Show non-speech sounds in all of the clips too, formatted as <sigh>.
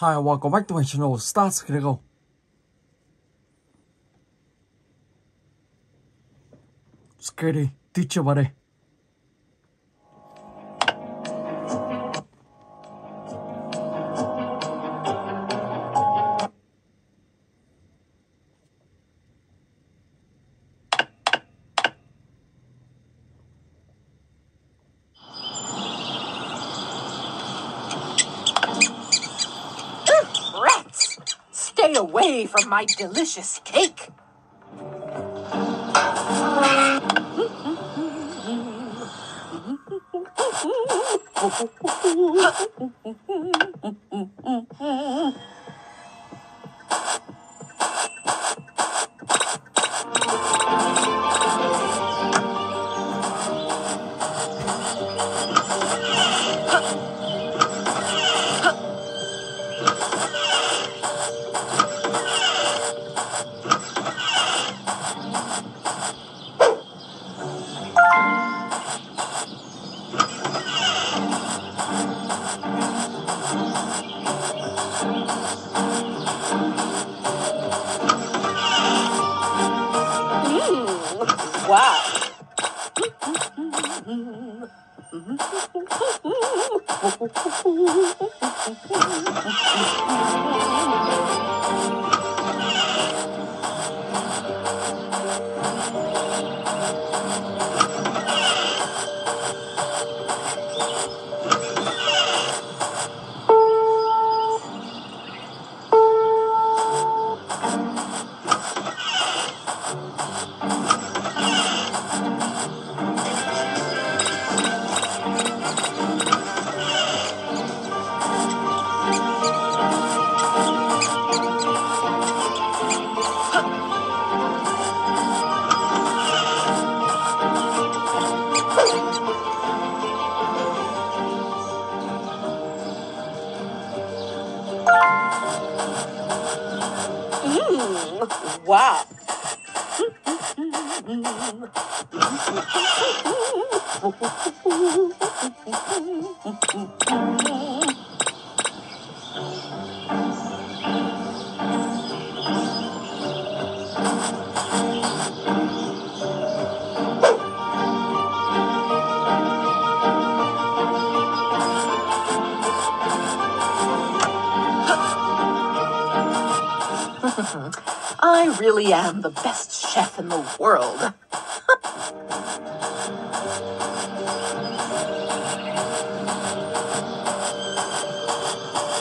Hi, welcome back to my channel starts khi không? Skady, teacher vào đây. My delicious cake! <laughs> Mmm, wow! I really am the best chef in the world. <laughs>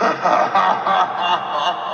Ha ha ha ha ha ha!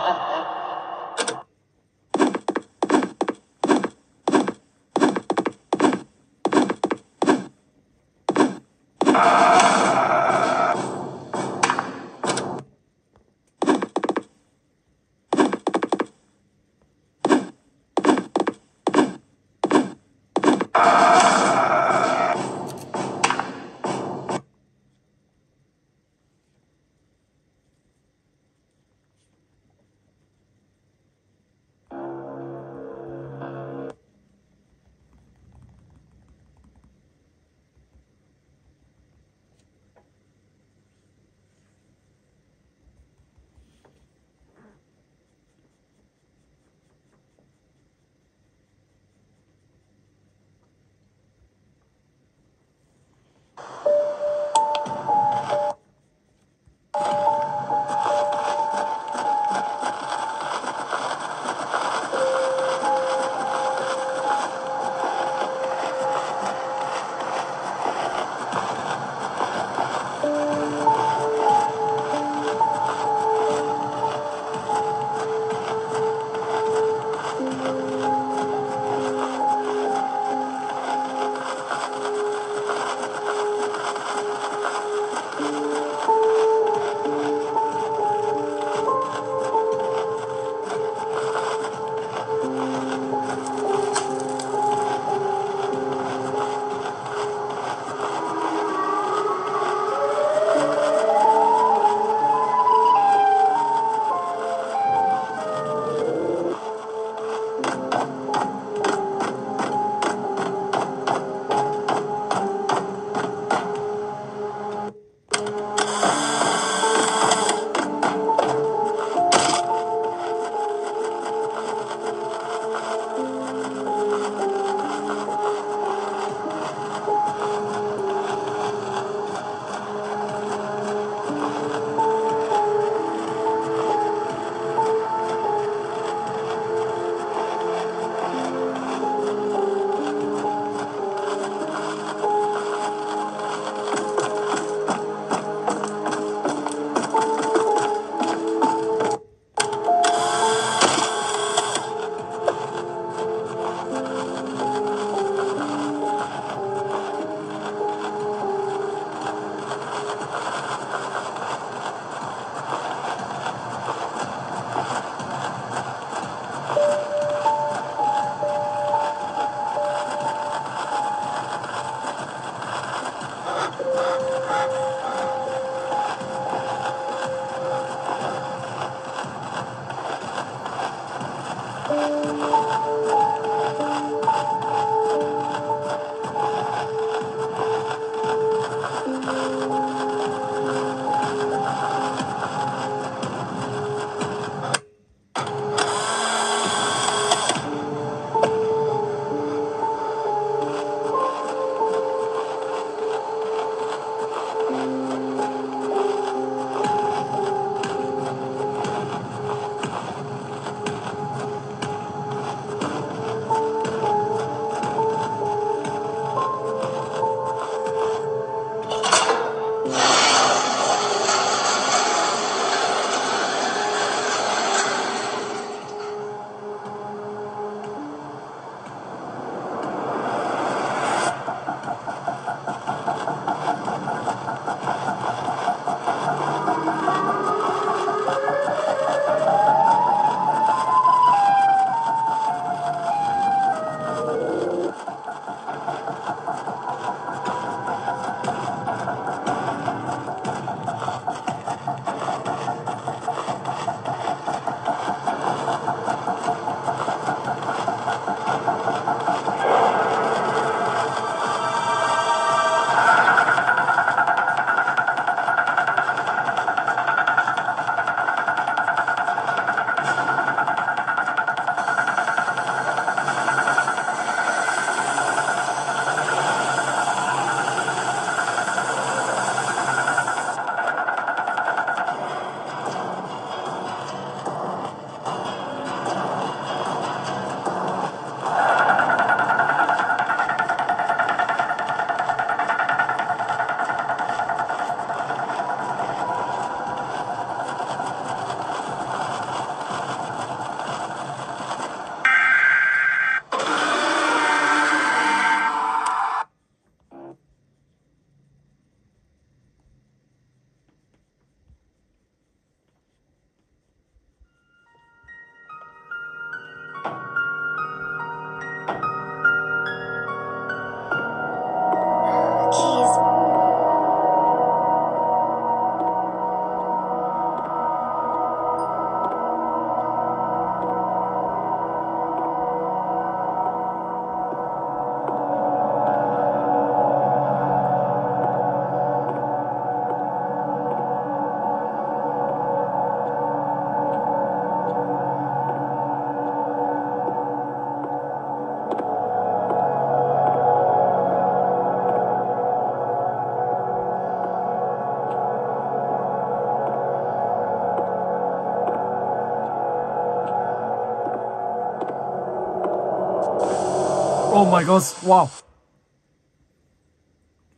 Oh my gosh, wow.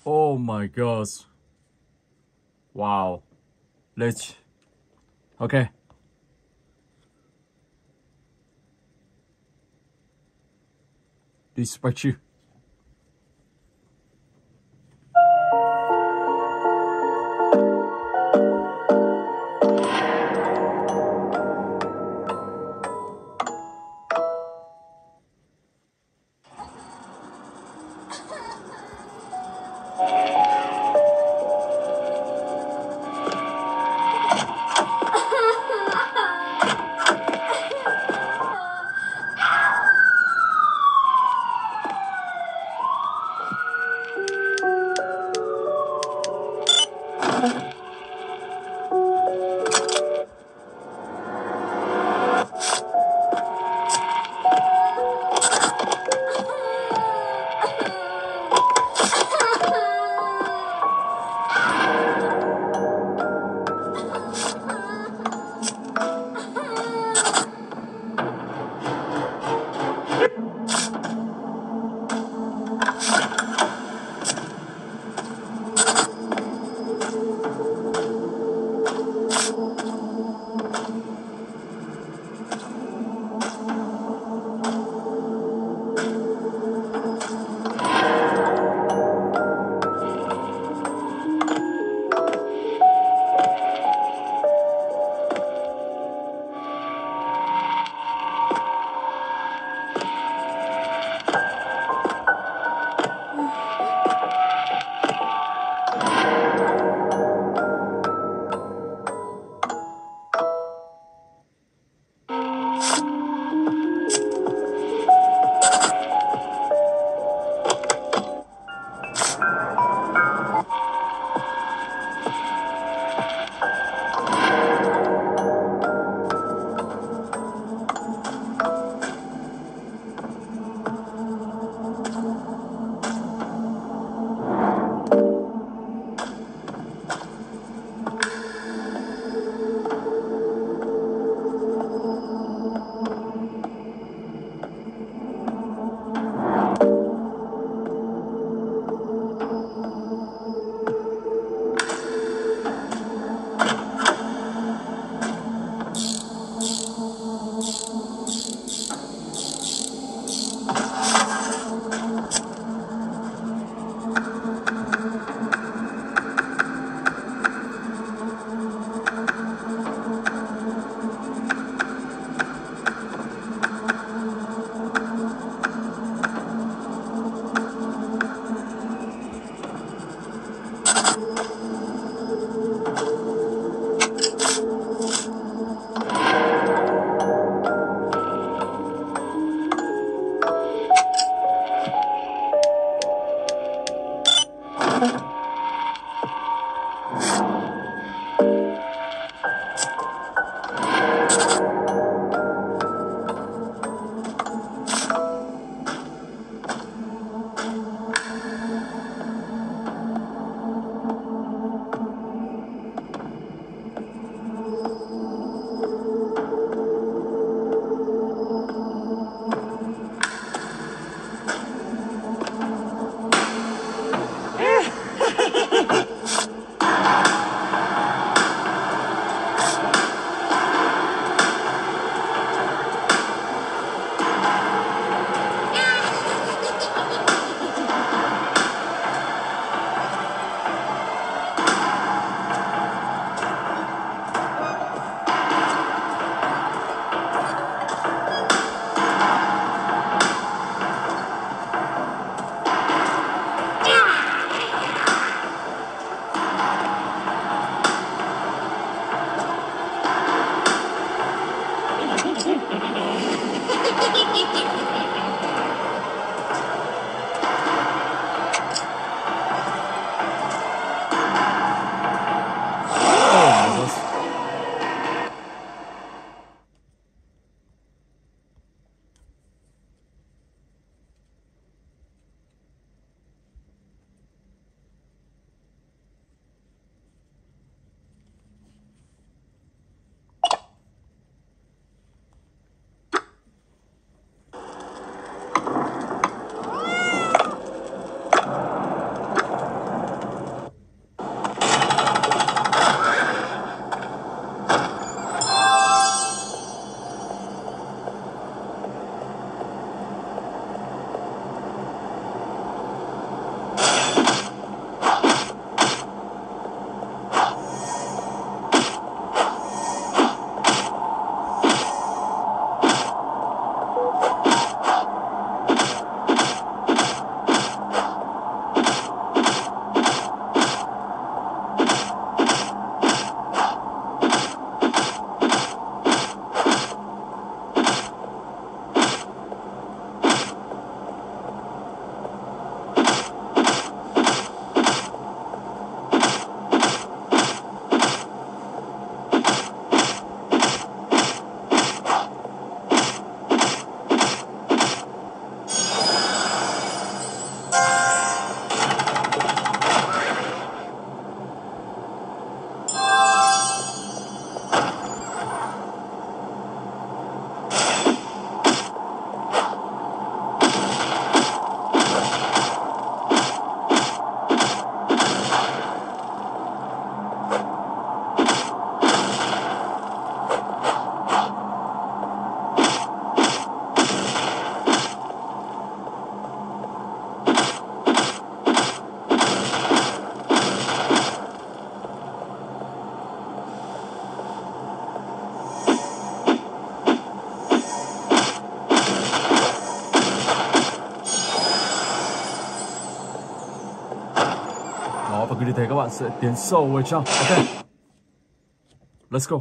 Oh my gosh. Wow. Let's. Okay. Respect you. Никитин. Cái như thế các bạn sẽ tiến sâu vào trong. Ok. Let's go.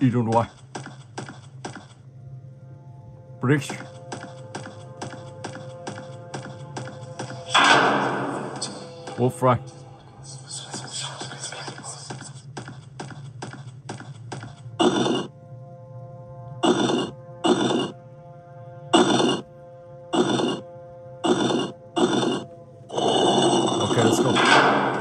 Iron White. Bridge. Wolf Fry. Vasco.